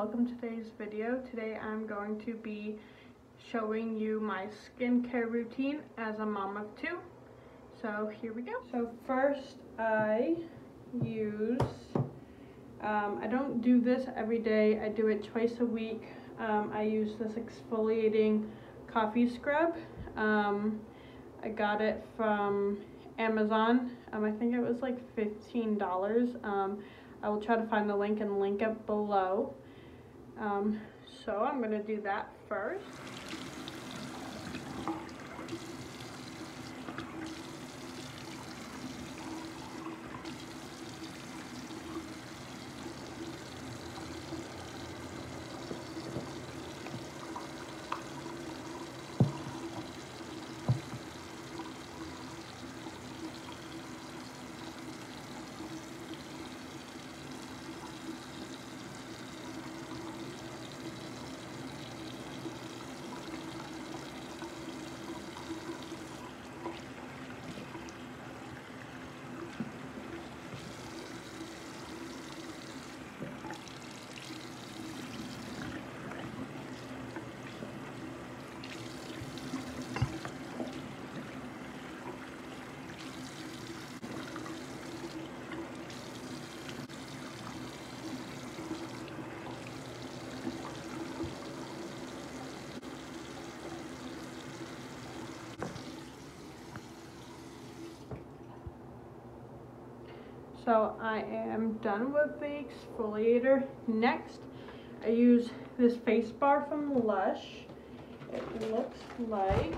welcome to today's video. Today I'm going to be showing you my skincare routine as a mom of two. So here we go. So first I use, um, I don't do this every day, I do it twice a week. Um, I use this exfoliating coffee scrub. Um, I got it from Amazon. Um, I think it was like $15. Um, I will try to find the link and link it below. Um, so I'm going to do that first. So I am done with the exfoliator. Next, I use this face bar from Lush. It looks like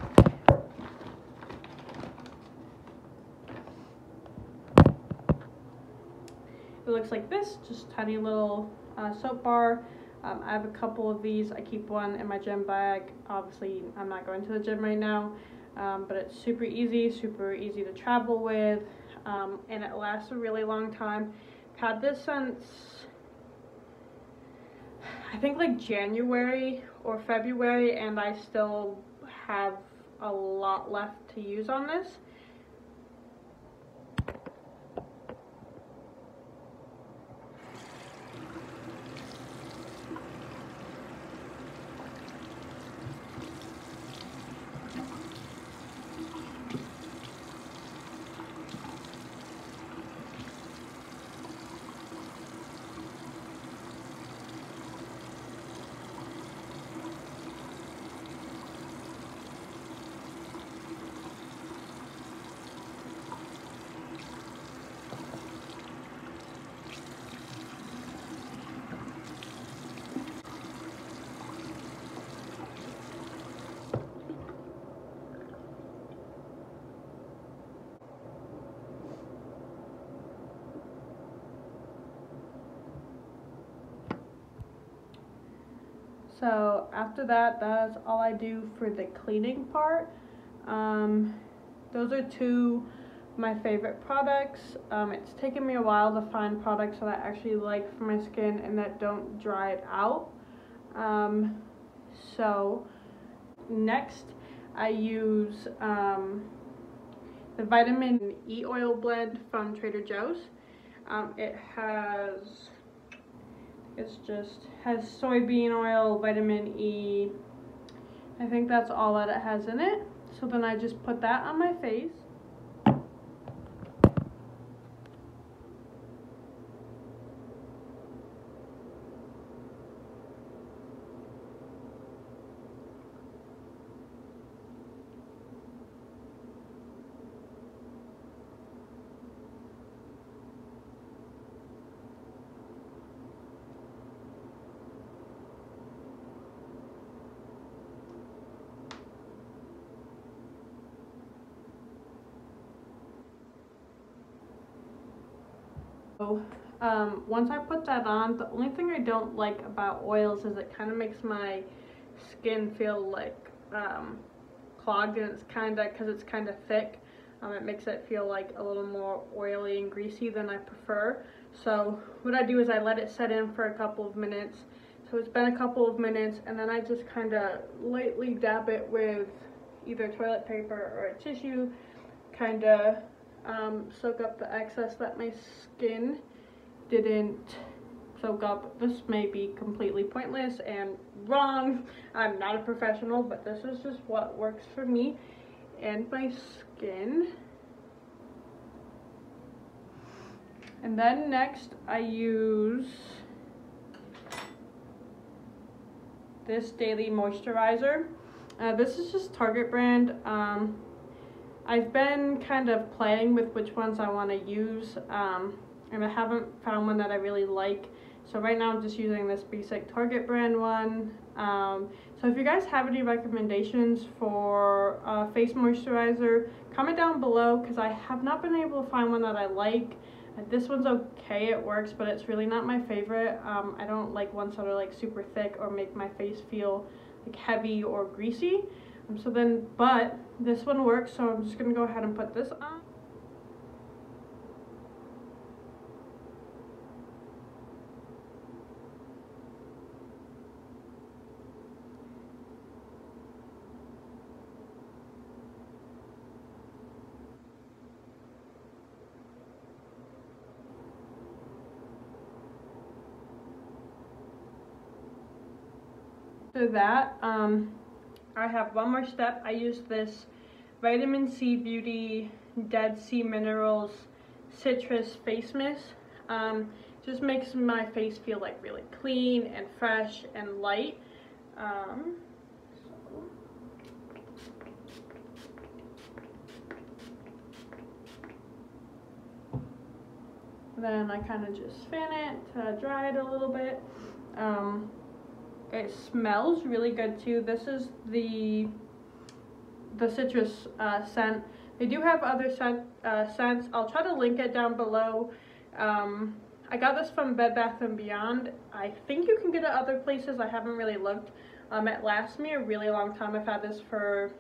it looks like this, just tiny little uh, soap bar. Um, I have a couple of these. I keep one in my gym bag. Obviously, I'm not going to the gym right now, um, but it's super easy, super easy to travel with um, and it lasts a really long time. I've had this since I think like January or February and I still have a lot left to use on this. So after that, that's all I do for the cleaning part. Um, those are two my favorite products. Um, it's taken me a while to find products that I actually like for my skin and that don't dry it out. Um, so next I use um, the vitamin E oil blend from Trader Joe's. Um, it has it's just has soybean oil, vitamin E. I think that's all that it has in it. So then I just put that on my face. Um, once I put that on, the only thing I don't like about oils is it kind of makes my skin feel like um, clogged and it's kind of, because it's kind of thick, um, it makes it feel like a little more oily and greasy than I prefer. So what I do is I let it set in for a couple of minutes. So it's been a couple of minutes and then I just kind of lightly dab it with either toilet paper or a tissue, kind of um, soak up the excess that my skin didn't soak up. This may be completely pointless and wrong. I'm not a professional, but this is just what works for me and my skin. And then next I use this daily moisturizer. Uh, this is just Target brand. Um, I've been kind of playing with which ones I want to use um, and I haven't found one that I really like. So right now I'm just using this basic Target brand one. Um, so if you guys have any recommendations for uh, face moisturizer, comment down below because I have not been able to find one that I like. This one's okay, it works, but it's really not my favorite. Um, I don't like ones that are like super thick or make my face feel like heavy or greasy. Um, so then, but this one works, so I'm just gonna go ahead and put this on. After that, um, I have one more step. I use this Vitamin Sea Beauty Dead Sea Minerals Citrus Face Mist. Um, just makes my face feel like really clean and fresh and light. Um, then I kind of just fan it to dry it a little bit. Um, it smells really good too. This is the the citrus uh, scent. They do have other scent, uh, scents. I'll try to link it down below. Um, I got this from Bed Bath & Beyond. I think you can get it other places. I haven't really looked. Um, it lasts me a really long time. I've had this for,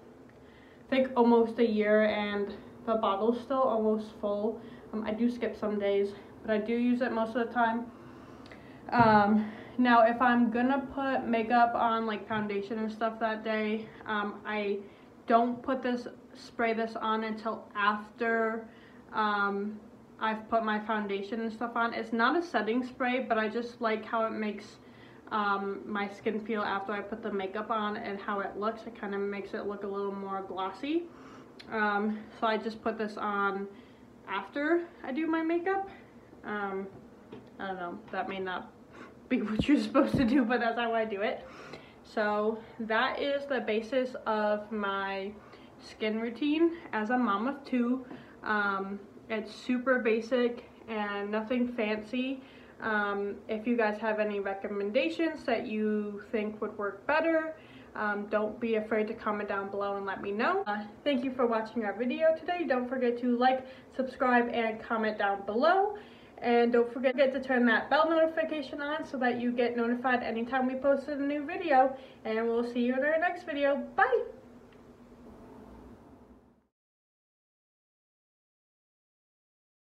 I think, almost a year and the bottle's still almost full. Um, I do skip some days, but I do use it most of the time. Um, now, if I'm gonna put makeup on, like foundation and stuff that day, um, I don't put this, spray this on until after um, I've put my foundation and stuff on. It's not a setting spray, but I just like how it makes um, my skin feel after I put the makeup on and how it looks. It kind of makes it look a little more glossy. Um, so I just put this on after I do my makeup. Um, I don't know, that may not be what you're supposed to do, but that's how I do it. So that is the basis of my skin routine as a mom of two. Um, it's super basic and nothing fancy. Um, if you guys have any recommendations that you think would work better, um, don't be afraid to comment down below and let me know. Uh, thank you for watching our video today. Don't forget to like, subscribe, and comment down below. And don't forget to turn that bell notification on so that you get notified anytime we post a new video. And we'll see you in our next video. Bye!